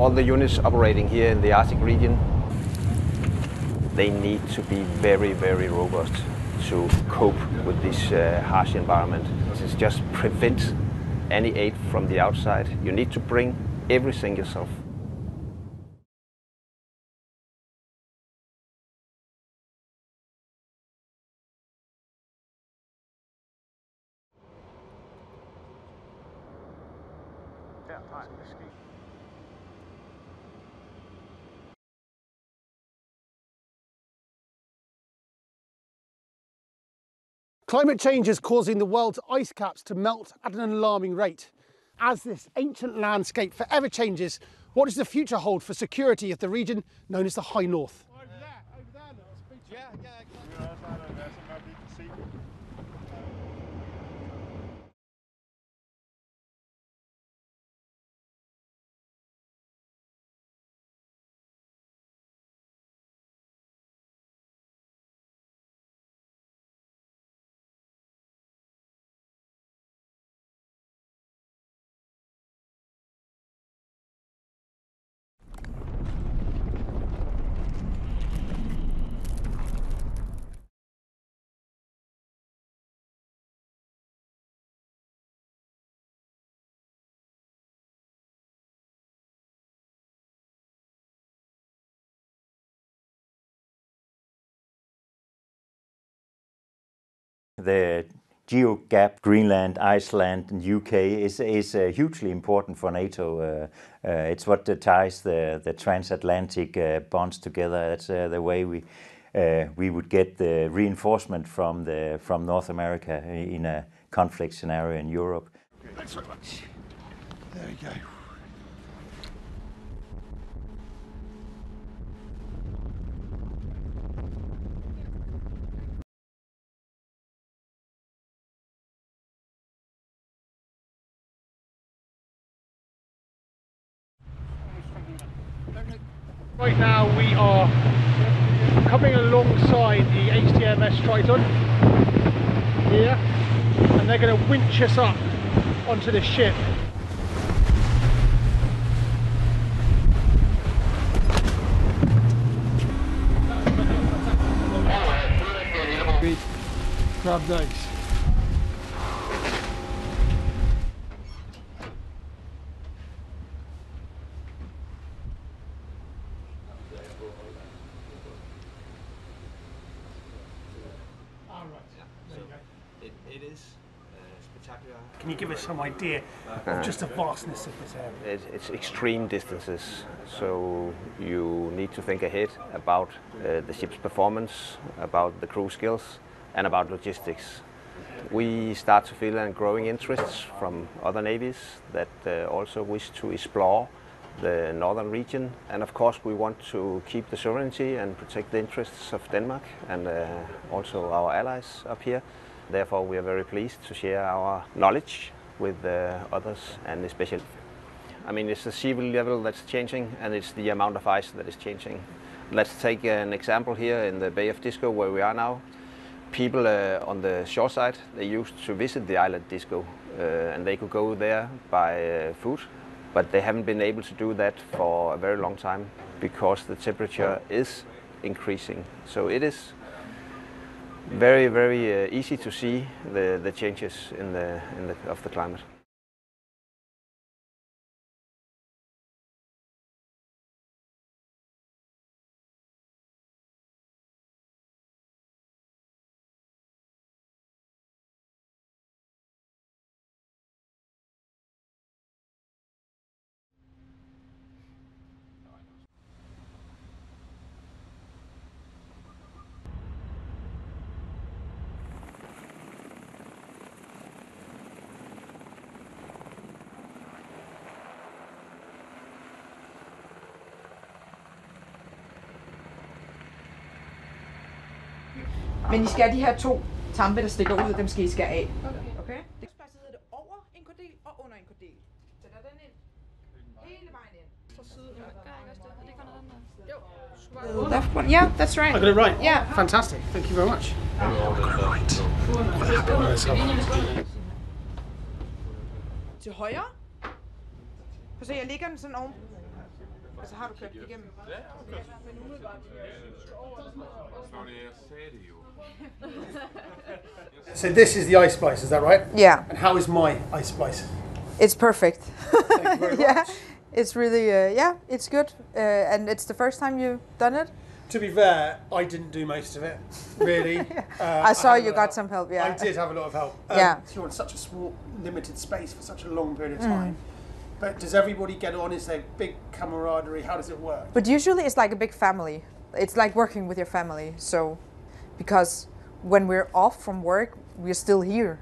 All the units operating here in the Arctic region, they need to be very, very robust to cope with this uh, harsh environment. It's just prevent any aid from the outside. You need to bring everything yourself. Climate change is causing the world's ice caps to melt at an alarming rate. As this ancient landscape forever changes, what does the future hold for security of the region known as the High North? The GIUK gap, Greenland, Iceland, and UK is, is uh, hugely important for NATO. Uh, uh, it's what ties the, the transatlantic uh, bonds together. That's uh, the way we uh, we would get the reinforcement from the from North America in a conflict scenario in Europe. Thanks very much. There we go. Right now we are coming alongside the HDMS Triton here and they're going to winch us up onto the ship. Those. It, it is spectacular. Can you give us some idea of just the vastness of this area? It, it's extreme distances, so you need to think ahead about uh, the ship's performance, about the crew skills, and about logistics. We start to feel a growing interest from other navies that uh, also wish to explore the northern region, and of course we want to keep the sovereignty and protect the interests of Denmark and uh, also our allies up here. Therefore, we are very pleased to share our knowledge with uh, others and especially I mean, it's the sea level that's changing and it's the amount of ice that is changing. Let's take an example here in the Bay of Disko where we are now. People uh, on the shore side, they used to visit the island Disko uh, and they could go there buy uh, food, but they haven't been able to do that for a very long time because the temperature is increasing. So it is very, very uh, easy to see the, the changes in the, in the, of the climate. Men I skal have de her to tampe, der stikker ud, dem skal I skære af. Okay. okay? Det er det over en kordel og under en kordel. Sætter den ind. Hele vejen ind. Fra siden. Jo. Left one. Yeah, that's right. I got it right. Yeah. Fantastic. Thank you very much. I got it right. Til højre. Og så jeg ligger den sådan oven. Altså har du kørt det igennem? So this is the ice splice, is that right? Yeah, And how is my ice splice? it's perfect. Thank you very yeah, much. it's really uh, yeah, it's good, uh, and it's the first time you've done it. To be fair, I didn't do most of it, really. Uh, I saw had a you got of some help. Yeah, I did have a lot of help. Um, Yeah. You're in such a small, limited space for such a long period Mm. of time. But does everybody get on? Is there big camaraderie? How does it work? But usually it's like a big family. It's like working with your family. So, because when we're off from work, we're still here.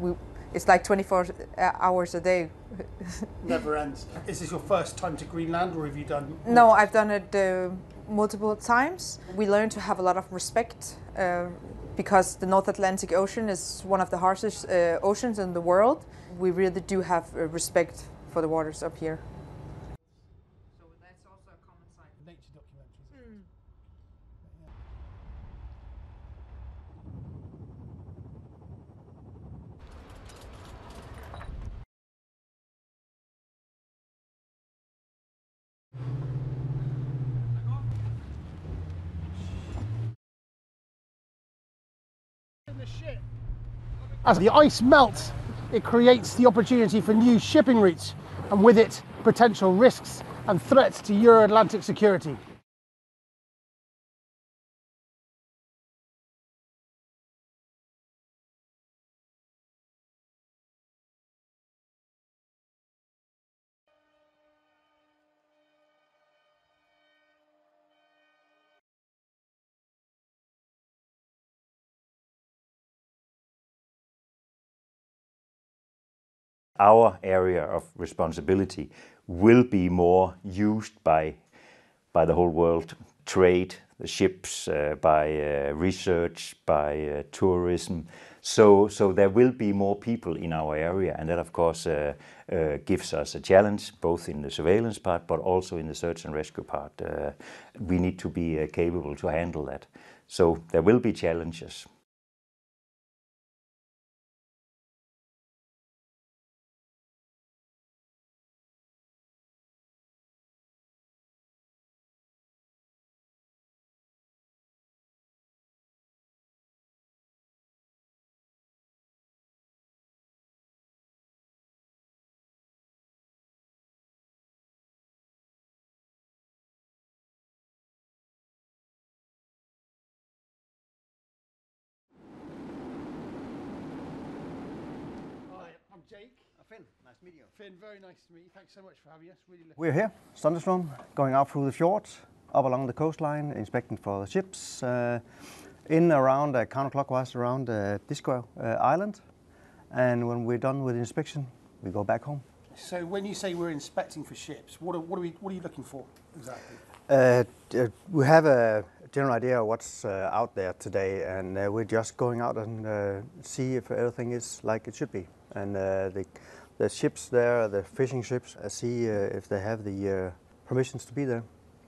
We, it's like 24 hours a day. Never ends. Is this your first time to Greenland, or have you done? No, I've done it uh, multiple times. We learn to have a lot of respect uh, because the North Atlantic Ocean is one of the harshest uh, oceans in the world. We really do have uh, respect for the waters up here. So that's also a common sign. Nature documentaries. As the ice melts, it creates the opportunity for new shipping routes, and with it, potential risks and threats to Euro Atlantic security. Our area of responsibility will be more used by by the whole world. Trade the ships uh, by uh, research by uh, tourism. So so there will be more people in our area and that of course uh, uh, gives us a challenge both in the surveillance part but also in the search and rescue part. Uh, we need to be capable to handle that. So there will be challenges Hi, I'm Jake. Finn, nice to meet you. Finn, very nice to meet you. Thanks so much for having us. Really We're here, Sondrestrom, going out through the fjords, up along the coastline, inspecting for the ships, uh, in around uh, counterclockwise around uh, Disko uh, Island. And when we're done with inspection, we go back home. So when you say we're inspecting for ships, what are, what are, we, what are you looking for exactly? Uh, uh, we have a general idea of what's uh, out there today, and uh, we're just going out and uh, see if everything is like it should be. And uh, the, the ships there, the fishing ships, uh, see uh, if they have the uh, permissions to be there,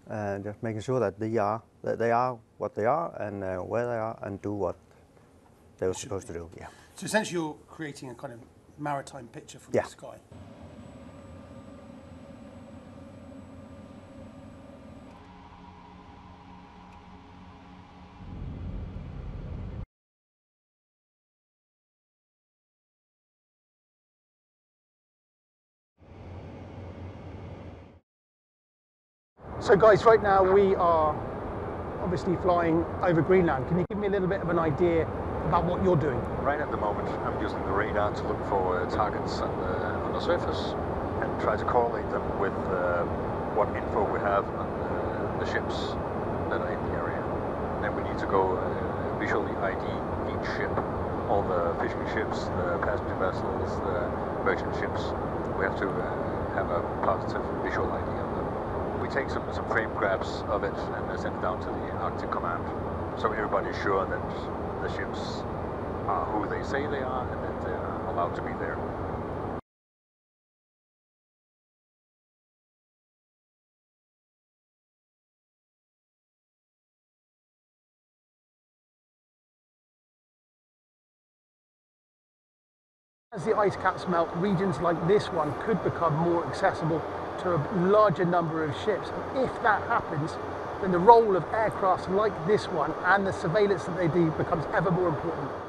and just making sure that they are that they are what they are and uh, where they are, and do what they were supposed to do. Yeah. So essentially, you're creating a kind of maritime picture from Yeah. the sky. So, guys, right now we are obviously flying over Greenland. Can you give me a little bit of an idea about what you're doing? Right at the moment, I'm using the radar to look for uh, targets on the, on the surface and try to correlate them with uh, what info we have on the, the ships that are in the area. Then we need to go uh, visually ID each ship, all the fishing ships, the passenger vessels, the merchant ships. We have to uh, have a positive visual ID of them. We take some, some frame grabs of it and send it down to the Arctic Command so everybody's sure that the ships are who they say they are and that they're allowed to be there. As the ice caps melt, regions like this one could become more accessible to a larger number of ships. If that happens, then the role of aircraft like this one and the surveillance that they do becomes ever more important.